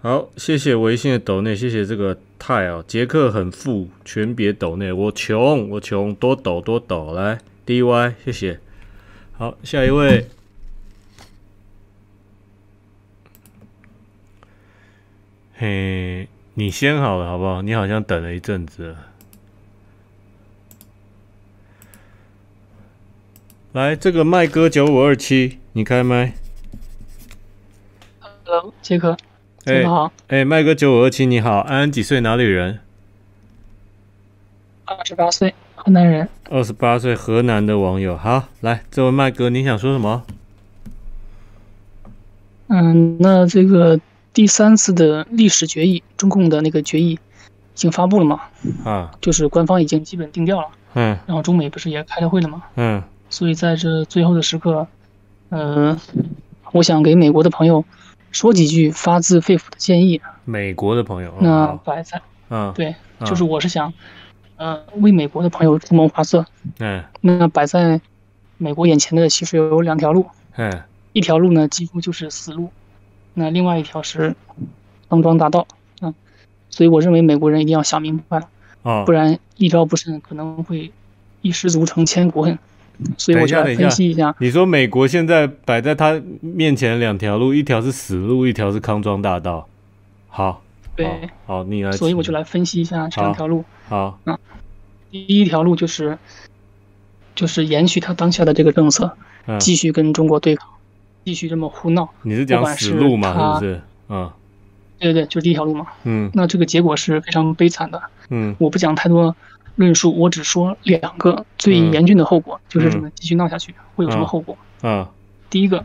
好，谢谢微信的抖内，谢谢这个泰哦，杰克很富，全别抖内，我穷，我穷，多抖多抖，来 DY，谢谢。好，下一位，嘿，你先好了，好不好？你好像等了一阵子了。来，这个麦哥九五二七，你开麦。Hello，杰克，哎杰克好，哎，麦哥九五二七，你好，安安几岁？哪里人？二十八岁，河南人。二十八岁，河南的网友。好，来，这位麦哥，你想说什么？嗯，那这个第三次的历史决议，中共的那个决议已经发布了嘛？啊，就是官方已经基本定调了，嗯然后中美不是也开了会了吗？嗯所以在这最后的时刻，呃，我想给美国的朋友说几句发自肺腑的建议。美国的朋友。哦那好摆在嗯，对，嗯就是我是想，呃，为美国的朋友出谋划策。嗯那摆在美国眼前的其实有两条路，嗯一条路呢几乎就是死路，那另外一条是康庄大道，嗯，所以我认为美国人一定要想明白了，哦，不然一招不慎可能会一失足成千古恨。所以我就来分析一下，你说美国现在摆在他面前两条路，一条是死路，一条是康庄大道。好，对，好，好，你来。所以我就来分析一下这两条路。好，第一条路就是就是延续他当下的这个政策，嗯，继续跟中国对抗，继续这么胡闹。你是讲死路嘛？是不是？嗯对对对，就是第一条路嘛。嗯那这个结果是非常悲惨的。嗯我不讲太多论述，我只说两个最嗯。严峻的后果，就是这么继续闹下去会有什么后果。嗯。第一个，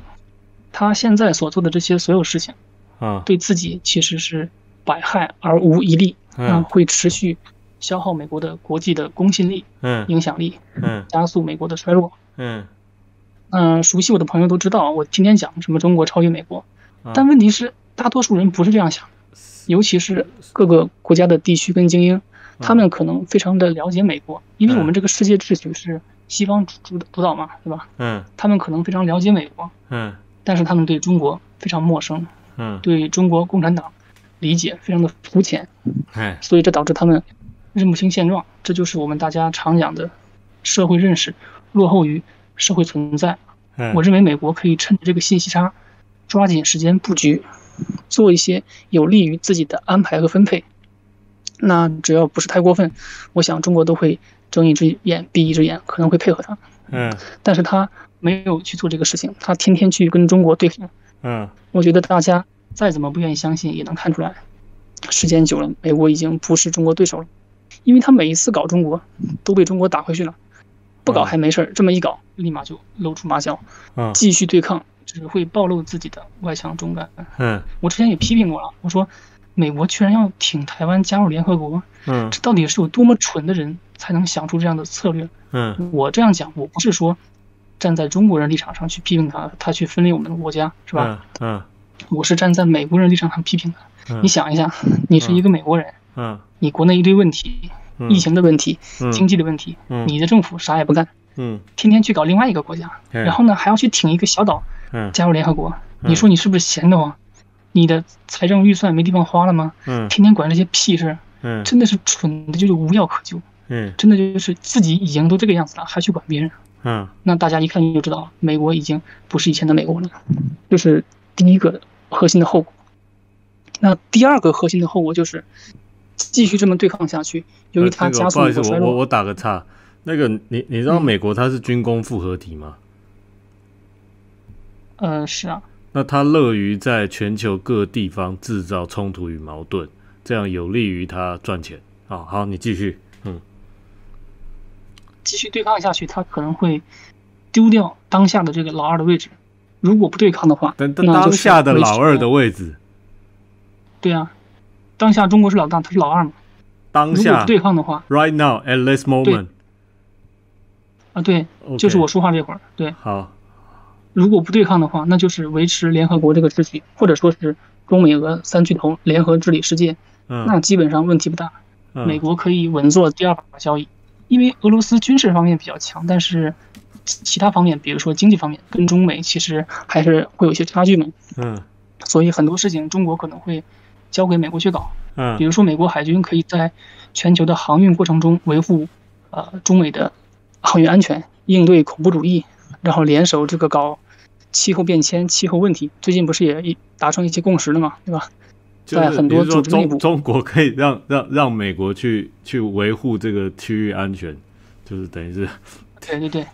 他现在所做的这些所有事情，啊对自己其实是百害而无一利，啊，嗯会持续消耗美国的国际的公信力、嗯。影响力，嗯。加速美国的衰落。嗯。嗯、熟悉我的朋友都知道，我天天讲什么中国超越美国，嗯。但问题是，大多数人不是这样想的，尤其是各个国家的地区跟精英，他们可能非常的了解美国，因为我们这个世界秩序是西方主主主导嘛，对吧？嗯。他们可能非常了解美国，嗯。但是他们对中国非常陌生，嗯，对中国共产党理解非常的肤浅，哎，所以这导致他们认不清现状，这就是我们大家常讲的社会认识落后于社会存在。嗯。我认为美国可以趁着这个信息差，抓紧时间布局，做一些有利于自己的安排和分配。那只要不是太过分，我想中国都会睁一只眼闭一只眼，可能会配合他。嗯但是他没有去做这个事情，他天天去跟中国对抗。嗯我觉得大家再怎么不愿意相信，也能看出来，时间久了，美国已经不是中国对手了，因为他每一次搞中国，都被中国打回去了，不搞还没事儿，这么一搞，立马就露出马脚，嗯继续对抗，只会暴露自己的外强中干。嗯我之前也批评过了，我说，美国居然要挺台湾加入联合国，嗯。这到底是有多么蠢的人才能想出这样的策略？嗯。我这样讲，我不是说站在中国人立场上去批评他，他去分裂我们的国家，是吧？嗯我是站在美国人立场上批评他。嗯。你想一下，你是一个美国人，嗯。你国内一堆问题，嗯。疫情的问题、嗯。经济的问题，嗯。你的政府啥也不干，嗯。天天去搞另外一个国家，嗯。然后呢还要去挺一个小岛嗯。加入联合国，嗯。你说你是不是闲得慌？你的财政预算没地方花了吗？嗯天天管这些屁事，嗯真的是蠢的，就是无药可救，嗯真的就是自己已经都这个样子了，还去管别人。嗯那大家一看就知道，美国已经不是以前的美国了，这是第一个核心的后果。那第二个核心的后果就是，继续这么对抗下去，由于它呃这个加速不好意思，美国衰落。我我我打个岔，那个你你知道嗯美国它是军工复合体吗？嗯，是啊，那他乐于在全球各地方制造冲突与矛盾，这样有利于他赚钱。啊，好，你继续。嗯继续对抗下去，他可能会丢掉当下的这个老二的位置。如果不对抗的话，但但那当下的老二的位置，对啊，当下中国是老大，他是老二嘛。如果当下不对抗的话，right now at this moment，啊，对就是我说话这会儿，对，好，如果不对抗的话，那就是维持联合国这个秩序，或者说是中美俄三巨头联合治理世界，嗯，那基本上问题不大。嗯美国可以稳坐第二把交椅，因为俄罗斯军事方面比较强，但是其其他方面，比如说经济方面，跟中美其实还是会有一些差距嘛。嗯所以很多事情中国可能会交给美国去搞。嗯比如说，美国海军可以在全球的航运过程中维护呃中美的航运安全，应对恐怖主义，然后联手这个搞气候变迁、气候问题。最近不是也一达成一些共识了嘛，对吧？就是在很多组织内部中中国可以让让让美国去去维护这个区域安全，就是等于是对对对，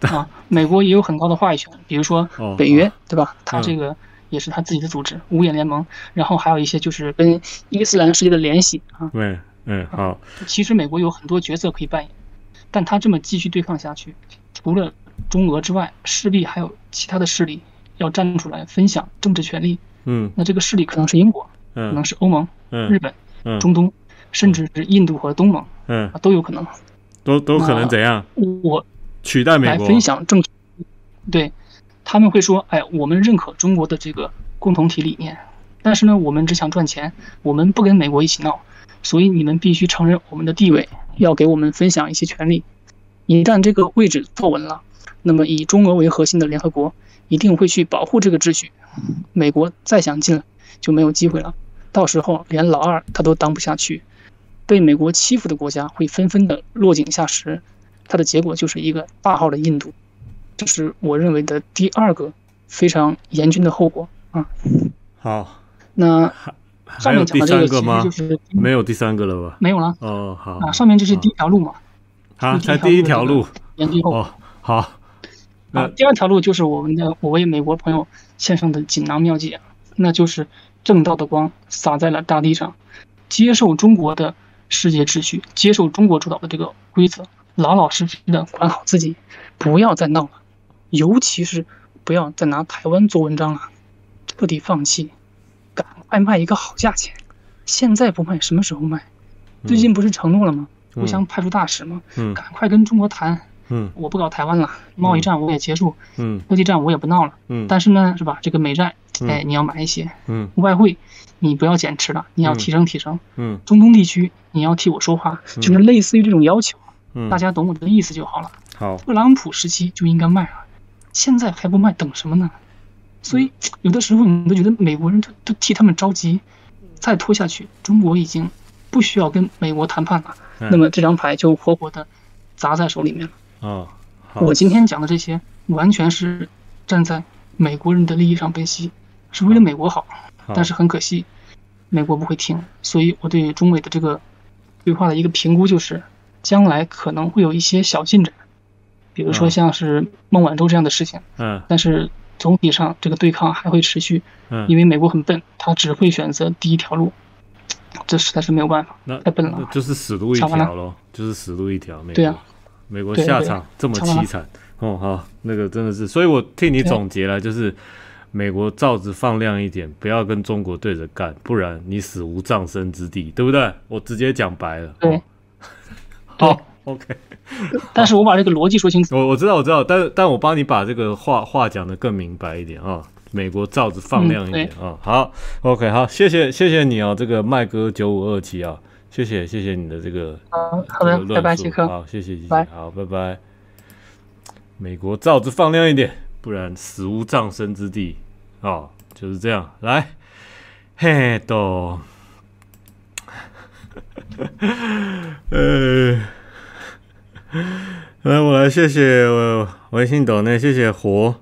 啊，美国也有很高的话语权，比如说哦北约，对吧？它嗯这个也是它自己的组织，五眼联盟，然后还有一些就是跟伊斯兰世界的联系啊。对嗯好其实美国有很多角色可以扮演，但他这么继续对抗下去，除了中俄之外，势必还有其他的势力要站出来分享政治权利。嗯那这个势力可能是英国，可能嗯是欧盟、嗯日本、嗯中东，甚至是印度和东盟嗯啊，都有可能。都都可能怎样我取代美国？来分享政治，对，他们会说，哎，我们认可中国的这个共同体理念，但是呢，我们只想赚钱，我们不跟美国一起闹，所以你们必须承认我们的地位，要给我们分享一些权利。一旦这个位置坐稳了，那么以中俄为核心的联合国一定会去保护这个秩序。美国再想进来就没有机会了，到时候连老二他都当不下去，被美国欺负的国家会纷纷的落井下石，它的结果就是一个大号的印度，这是我认为的第二个非常严峻的后果啊。好，那还有第上面讲的这三个其实就？是没有第三个了吧？没有了哦，好啊，上面这是第一条路嘛，好，是才第一条路。哦，好，那啊，第二条路就是我们的我为美国朋友献上的锦囊妙计，那就是正道的光洒在了大地上，接受中国的世界秩序，接受中国主导的这个规则，老老实实的管好自己，不要再闹了，尤其是不要再拿台湾做文章了，彻底放弃，赶快卖一个好价钱，现在不卖什么时候卖？最近不是承诺了吗？互相派出大使吗？嗯赶快跟中国谈，嗯我不搞台湾了，贸易战我也结束，嗯科技战我也不闹了。嗯但是呢，是吧？这个美债，嗯哎，你要买一些嗯外汇，你不要减持了，你要嗯提升提升。嗯中东地区，你要替我说话，就是类似于这种要求，嗯，大家懂我的意思就好了。好，特朗普时期就应该卖了，现在还不卖，等什么呢？所以有的时候你都觉得美国人都都替他们着急，再拖下去，中国已经不需要跟美国谈判了。嗯那么这张牌就活活的砸在手里面了。哦，好。我今天讲的这些，完全是站在美国人的利益上分析，是为了美国好。好。但是很可惜，美国不会听，所以我对中美的这个对话的一个评估就是，将来可能会有一些小进展，比如说嗯像是孟晚舟这样的事情，嗯。但是总体上这个对抗还会持续，嗯，因为美国很笨，他只会选择第一条路，这实在是没有办法。那太笨了就是死路一条喽，就是死路一条。对啊，美国下场这么凄惨，哦，好，那个真的是，所以我替你总结了，就是美国罩子放亮一点，不要跟中国对着干，不然你死无葬身之地，对不对？我直接讲白了。对哦，好，OK，但是我把这个逻辑说清楚。我我知道我知道，但但我帮你把这个话话讲得更明白一点啊。美国罩子放亮一点啊、好，OK，好，谢谢谢谢你哦，这个麦哥九五二七啊，谢谢谢谢你的这个好好的拜拜杰克好，谢谢谢谢，好，拜拜。美国罩子放亮一点，不然死无葬身之地哦，就是这样。来，嘿，都，呃，来，我来谢谢我微信抖内，谢谢活。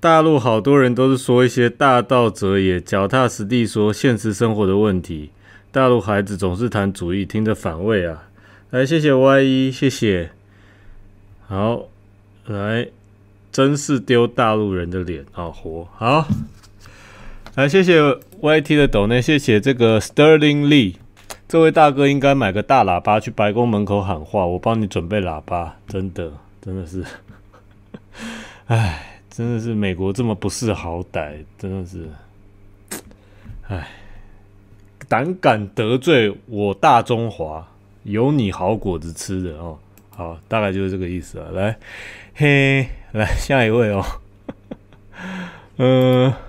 大陆好多人都是说一些大道者也，脚踏实地说现实生活的问题。大陆孩子总是谈主义，听着反胃啊！来，谢谢 Y 一，谢谢。好，来，真是丢大陆人的脸啊！活好，来，谢谢 YT 的抖内，谢谢这个 Sterling Lee，这位大哥应该买个大喇叭去白宫门口喊话，我帮你准备喇叭，真的，真的是，唉。真的是美国这么不识好歹，真的是，唉，胆敢得罪我大中华，有你好果子吃的哦。好，大概就是这个意思啊。来，嘿，来下一位哦，嗯、